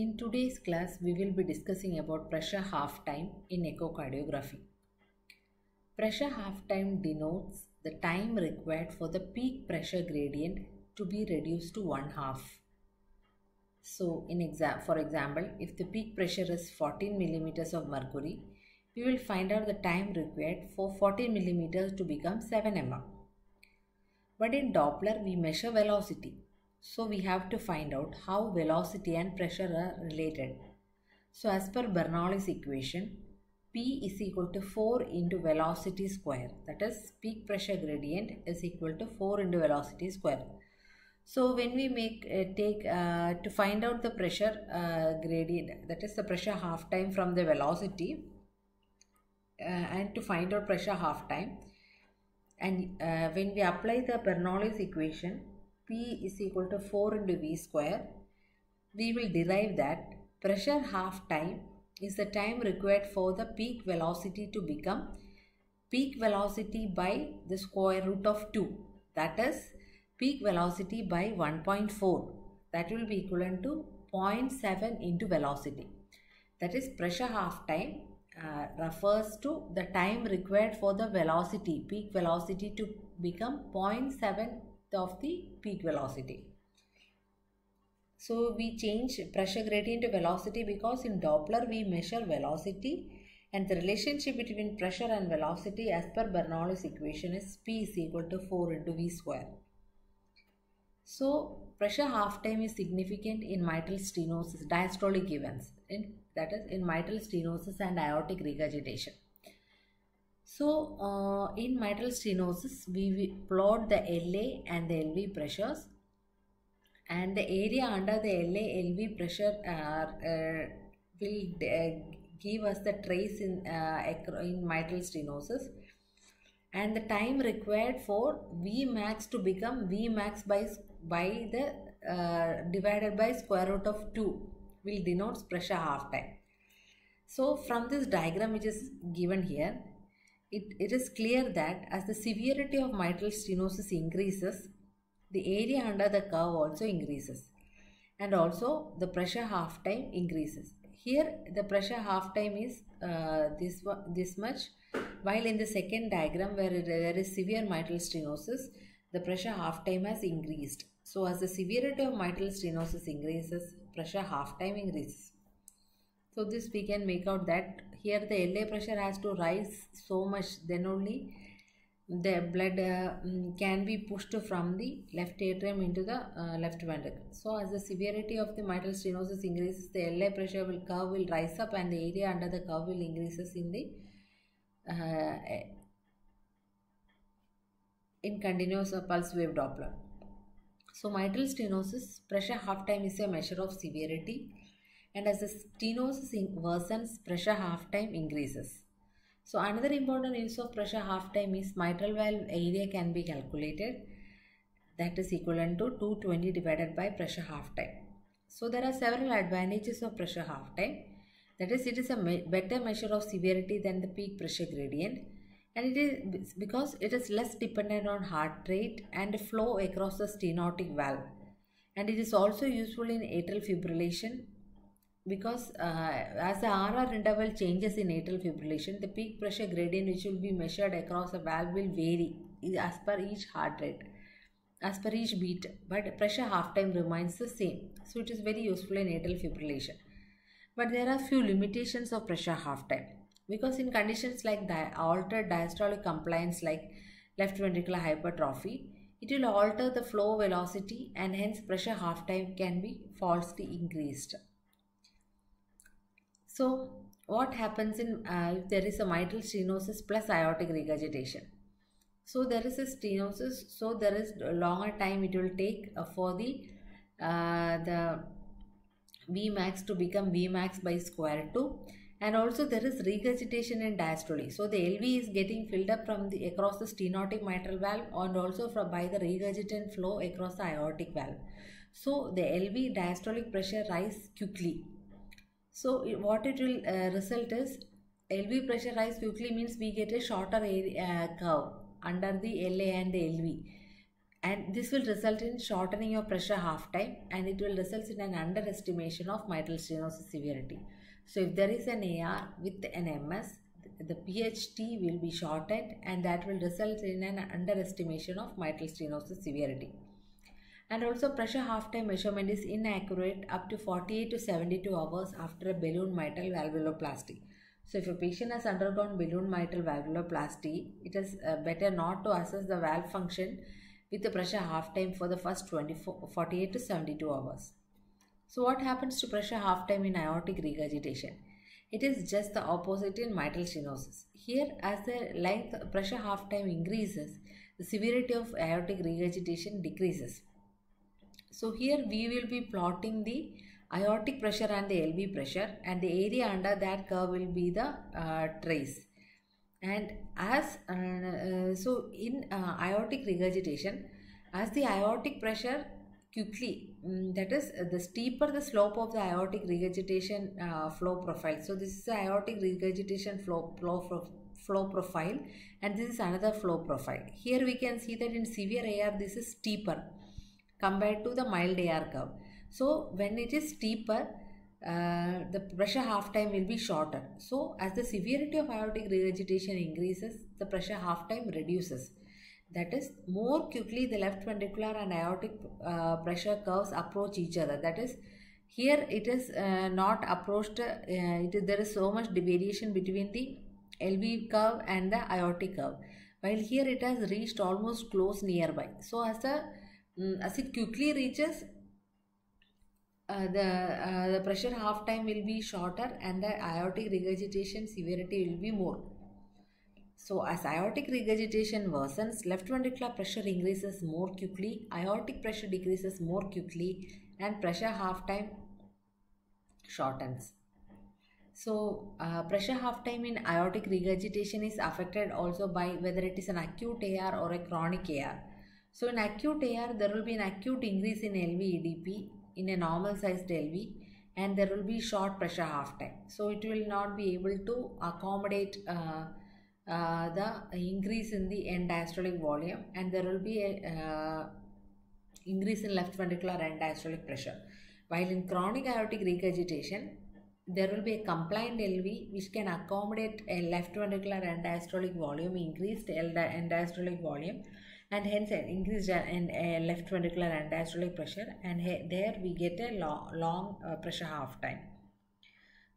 In today's class, we will be discussing about pressure half time in echocardiography. Pressure half time denotes the time required for the peak pressure gradient to be reduced to one half. So, in exa- for example, if the peak pressure is 14 millimeters of mercury, we will find out the time required for 14 millimeters to become 7 mm. But in Doppler, we measure velocity. So we have to find out how velocity and pressure are related. So as per Bernoulli's equation, P is equal to 4 into velocity square. That is peak pressure gradient is equal to 4 into velocity square. So when we make uh, take uh, to find out the pressure uh, gradient, that is the pressure half time from the velocity, uh, and to find out pressure half time, and uh, when we apply the Bernoulli's equation, P is equal to 4 into V square, we will derive that pressure half time is the time required for the peak velocity to become peak velocity by the square root of 2. That is peak velocity by 1.4. That will be equivalent to 0.7 into velocity. That is pressure half time uh, refers to the time required for the velocity, peak velocity to become 0.7 of the peak velocity. So we change pressure gradient to velocity because in Doppler we measure velocity and the relationship between pressure and velocity as per Bernoulli's equation is P is equal to 4 into V square. So pressure half time is significant in mitral stenosis, diastolic events, in, that is in mitral stenosis and aortic regurgitation. So uh, in mitral stenosis, we, plot the LA and the LV pressures and the area under the LA LV pressure uh, uh, will uh, give us the trace in, in mitral stenosis and the time required for V max to become V max by, by the uh, divided by square root of 2 will denotes pressure half time. So from this diagram which is given here, it, it is clear that as the severity of mitral stenosis increases, the area under the curve also increases and also the pressure half time increases. Here the pressure half time is uh, this, this much while in the second diagram where there is severe mitral stenosis, the pressure half time has increased. So as the severity of mitral stenosis increases, pressure half time increases. So this we can make out that here the LA pressure has to rise so much then only the blood uh, can be pushed from the left atrium into the uh, left ventricle. So as the severity of the mitral stenosis increases, the LA pressure will curve will rise up and the area under the curve will increases in the uh, in continuous pulse wave Doppler. So mitral stenosis pressure half time is a measure of severity and as the stenosis worsens pressure half time increases. So another important use of pressure half time is mitral valve area can be calculated. That is equivalent to 220 divided by pressure half time. So there are several advantages of pressure half time that is it is a me better measure of severity than the peak pressure gradient. And it is because it is less dependent on heart rate and flow across the stenotic valve. And it is also useful in atrial fibrillation because uh, as the RR interval changes in atrial fibrillation, the peak pressure gradient which will be measured across the valve will vary as per each heart rate, as per each beat, but pressure half time remains the same. So it is very useful in atrial fibrillation. But there are few limitations of pressure half time because in conditions like di- altered diastolic compliance like left ventricular hypertrophy, it will alter the flow velocity and hence pressure half time can be falsely increased. So, what happens in uh, if there is a mitral stenosis plus aortic regurgitation? So, there is a stenosis, so there is a longer time it will take uh, for the uh, the V max to become V max by square 2 and also there is regurgitation in diastole. So, the LV is getting filled up from the across the stenotic mitral valve and also from by the regurgitant flow across the aortic valve. So, the LV diastolic pressure rise quickly so what it will uh, result is LV pressure rise quickly means we get a shorter area, uh, curve under the LA and LV and this will result in shortening of pressure half time and it will result in an underestimation of mitral stenosis severity. So if there is an AR with an MS, the PHT will be shortened and that will result in an underestimation of mitral stenosis severity. And also pressure half time measurement is inaccurate up to 48 to 72 hours after a balloon mitral valvuloplasty. So if a patient has undergone balloon mitral valvuloplasty, it is uh, better not to assess the valve function with the pressure half time for the first 24, 48 to 72 hours. So what happens to pressure half time in aortic regurgitation? It is just the opposite in mitral stenosis. Here as the length pressure half time increases, the severity of aortic regurgitation decreases. So here we will be plotting the aortic pressure and the LV pressure and the area under that curve will be the uh, trace. And as uh, uh, so in uh, aortic regurgitation as the aortic pressure quickly um, that is uh, the steeper the slope of the aortic regurgitation uh, flow profile. So this is the aortic regurgitation flow flow flow profile and this is another flow profile. Here we can see that in severe AR this is steeper compared to the mild AR curve so when it is steeper uh, the pressure half time will be shorter. So as the severity of aortic regurgitation increases, the pressure half time reduces. That is, more quickly the left ventricular and aortic uh, pressure curves approach each other. That is, here it is uh, not approached, uh, it there is so much variation between the LV curve and the aortic curve. While here it has reached almost close nearby. So as the um, as it quickly reaches uh, the uh, the pressure half time will be shorter and the aortic regurgitation severity will be more. So as aortic regurgitation worsens, left ventricular pressure increases more quickly, aortic pressure decreases more quickly and pressure half time shortens. So uh, pressure half time in aortic regurgitation is affected also by whether it is an acute AR or a chronic AR. So in acute AR, there will be an acute increase in LV EDP in a normal sized LV and there will be short pressure half time. So it will not be able to accommodate uh, uh, the increase in the end diastolic volume and there will be a uh, increase in left ventricular end diastolic pressure. While in chronic aortic regurgitation, there will be a compliant LV which can accommodate a left ventricular end diastolic volume, increased end diastolic volume and hence an increased in uh, left ventricular end diastolic pressure and there we get a long, long uh, pressure half time.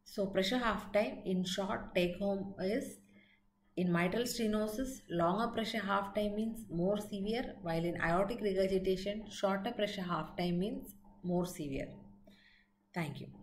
So pressure half time in short take home is in mitral stenosis longer pressure half time means more severe while in aortic regurgitation shorter pressure half time means more severe. Thank you.